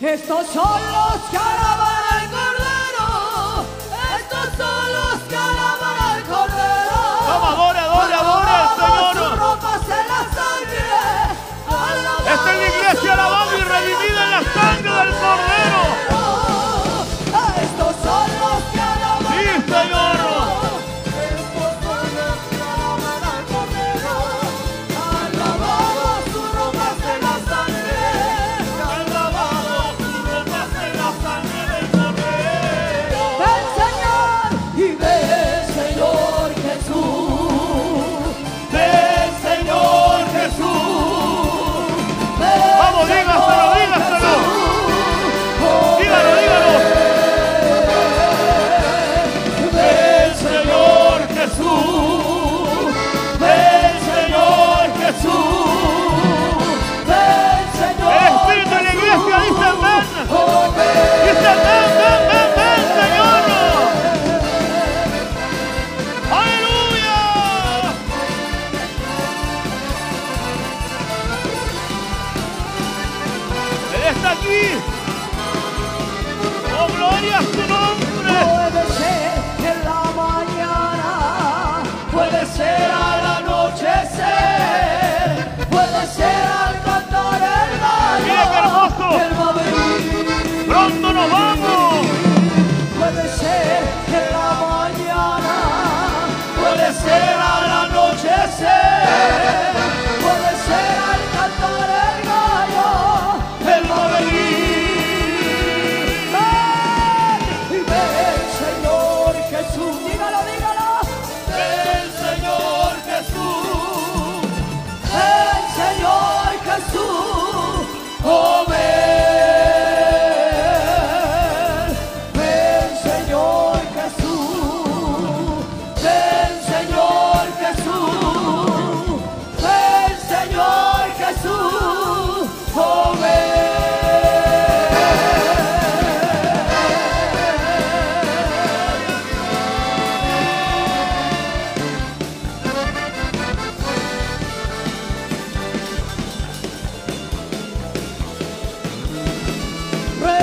Estos son los que alaban al Cordero. Estos son los que alaban al Cordero. Vamos, adora, adora, adora al Señor. ropas la. Esta es la iglesia alabada y redimida en la sangre del Cordero. say.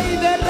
baby, baby.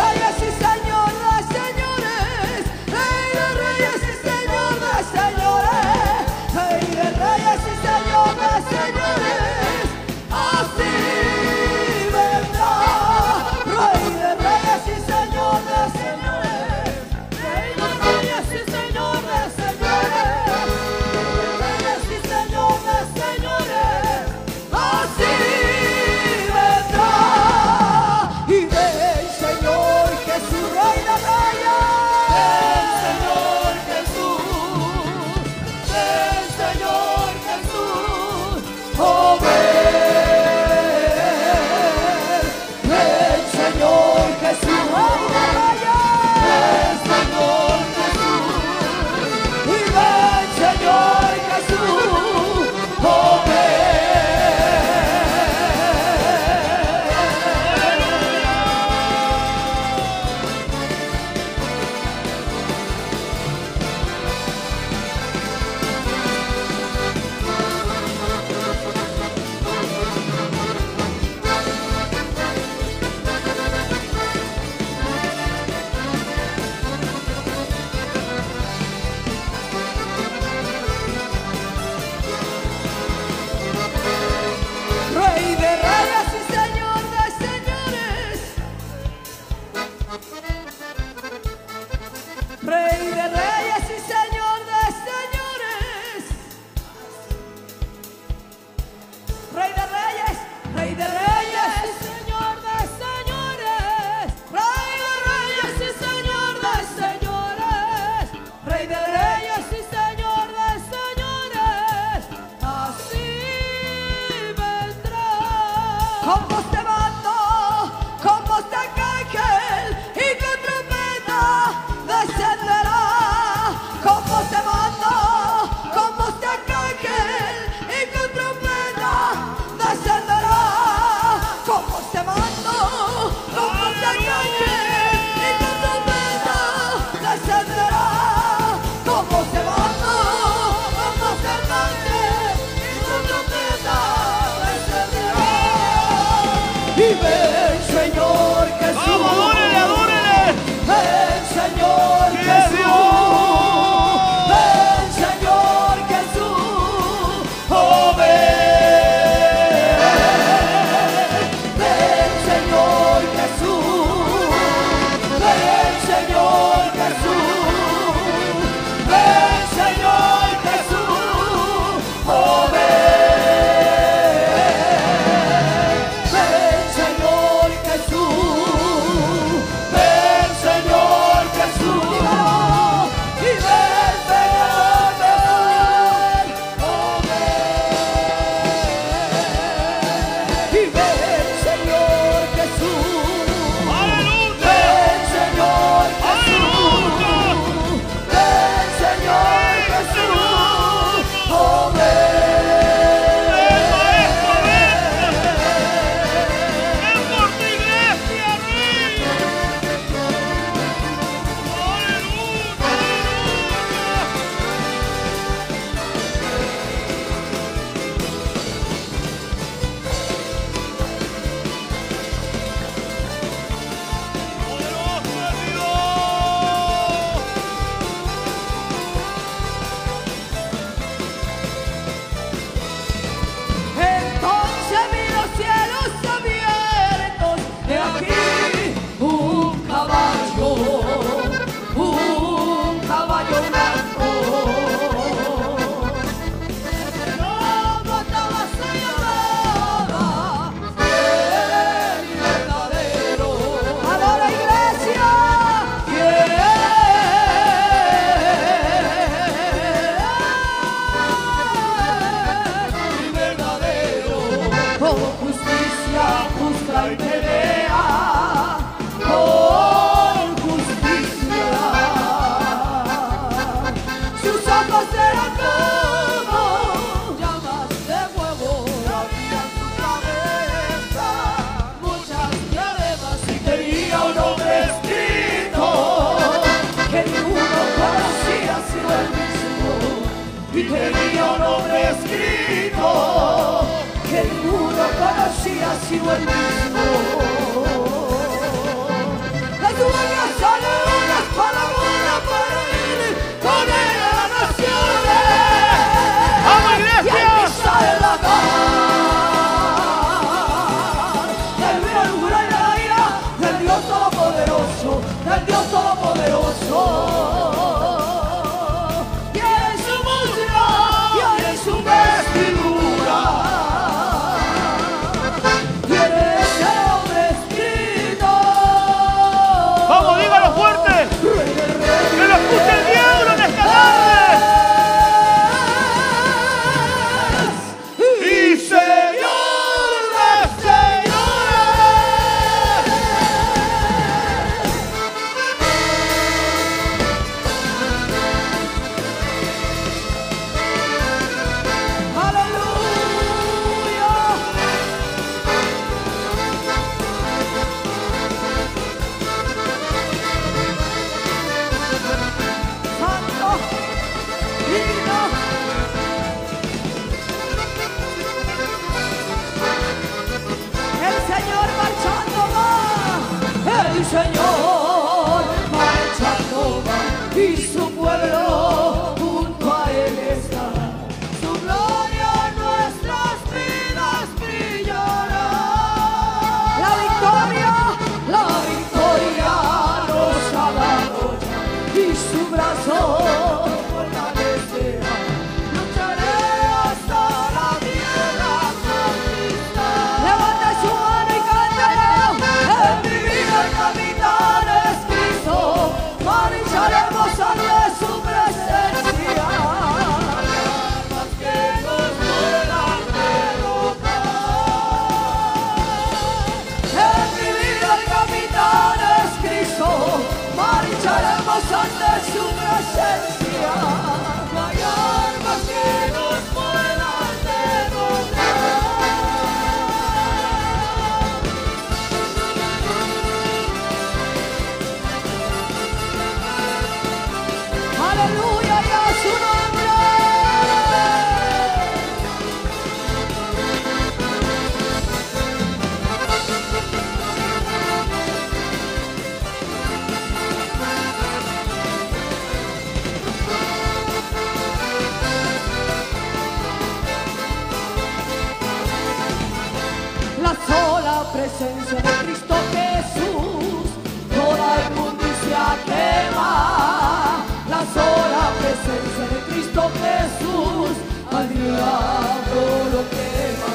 ausencia de Cristo Jesús, toda inmundicia quema, la sola presencia de Cristo Jesús, al diablo lo quema,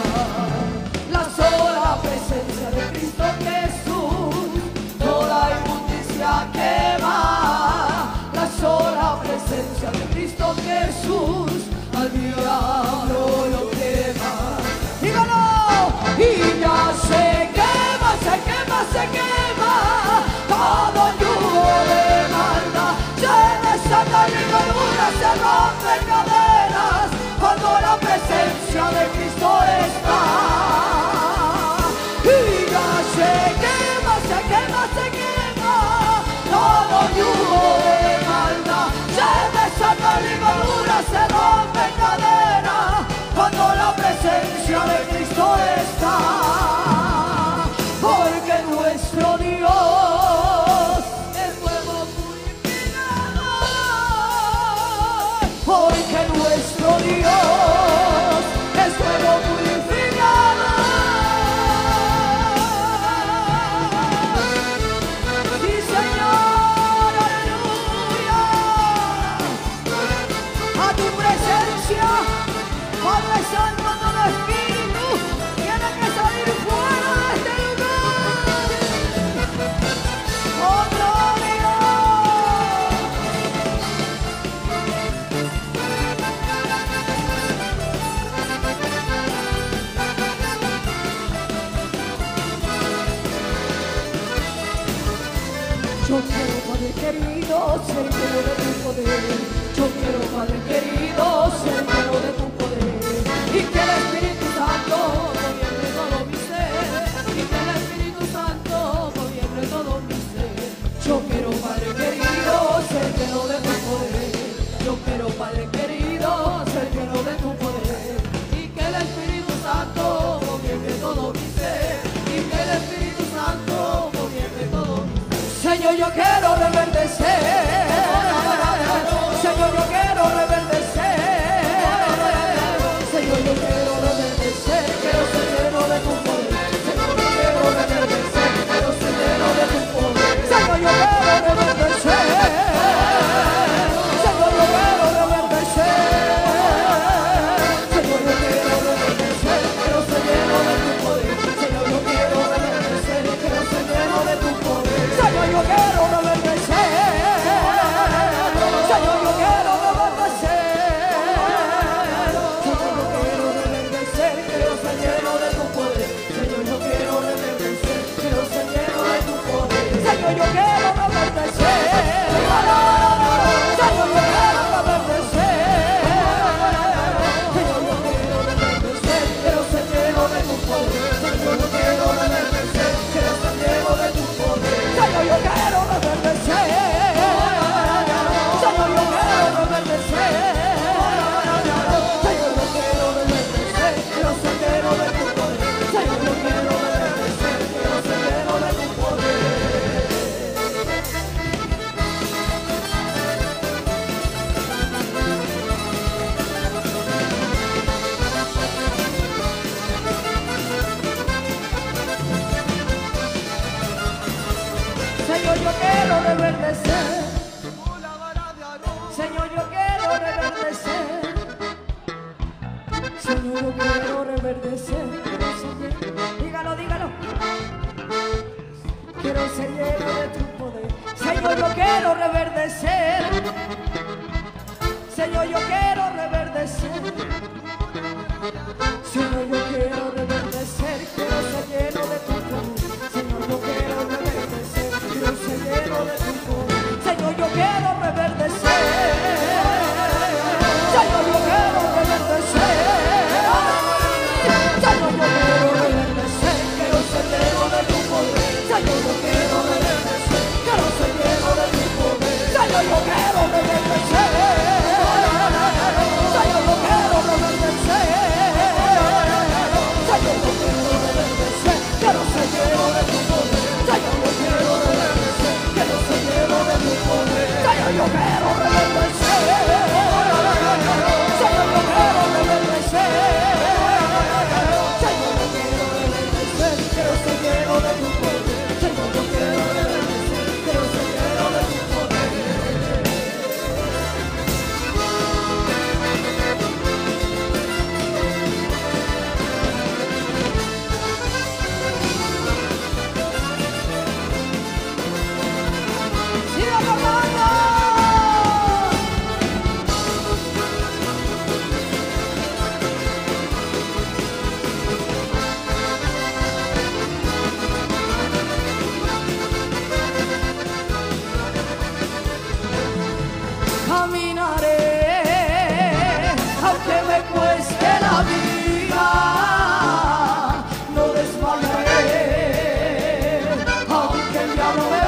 la sola presencia de Cristo Jesús, toda inmundicia quema, la sola presencia de Cristo Jesús, al diablo lo quema. Dígalo, y ya sé. Se quema, todo yudo de malda. Lléve, santa, ligadura, se rompe en cuando la presencia de Cristo está. Y ya se quema, se quema, se quema. Todo yudo de malda. Lléve, santa, ligadura, se rompe en cadera cuando la presencia de Cristo está. Aunque el diablo me persiga.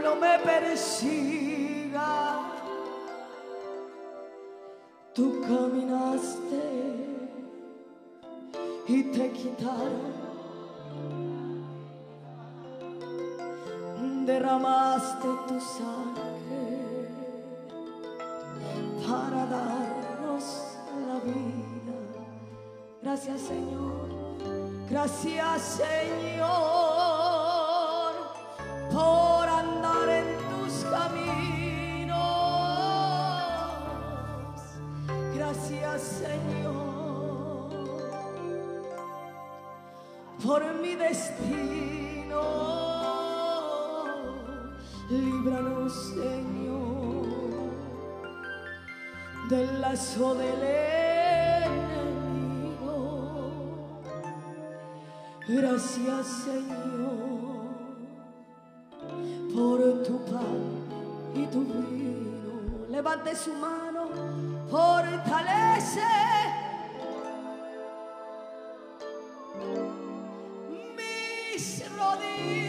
Diablo me persiga. Tú caminaste y te quitaron. Derramaste tu sangre para darnos la vida. Gracias Señor, gracias Señor Gracias Señor por mi destino. Líbranos, Señor, del lazo del enemigo. Gracias, Señor, por tu pan y tu vino. Levante su mano, oh the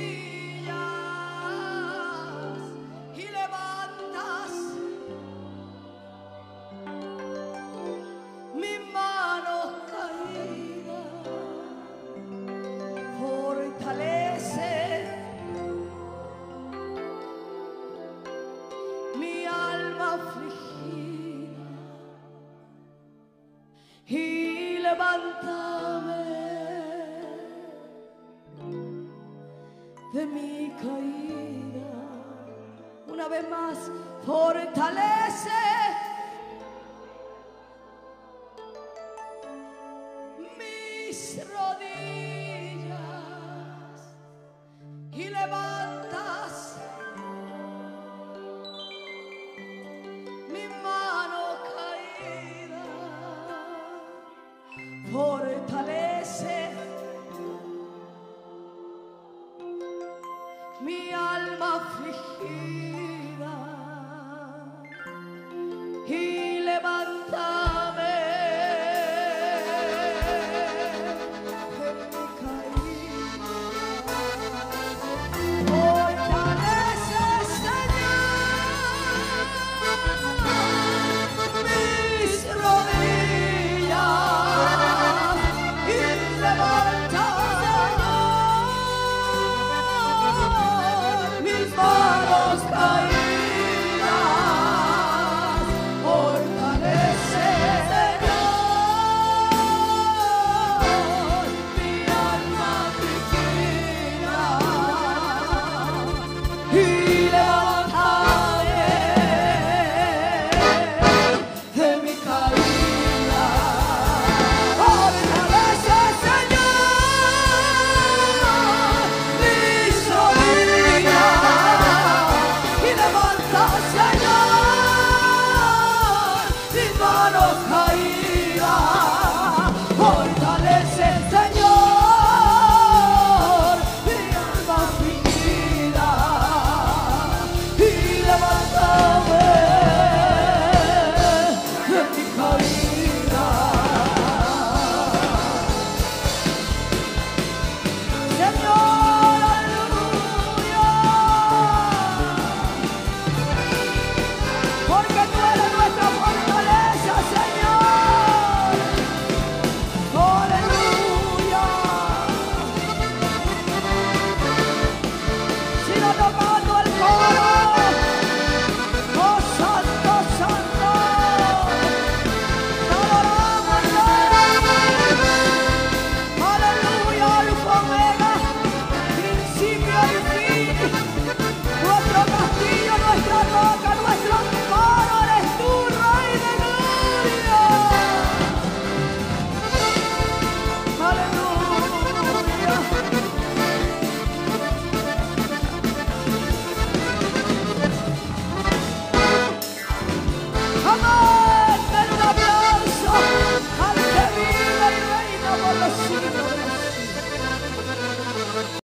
mi alma afligida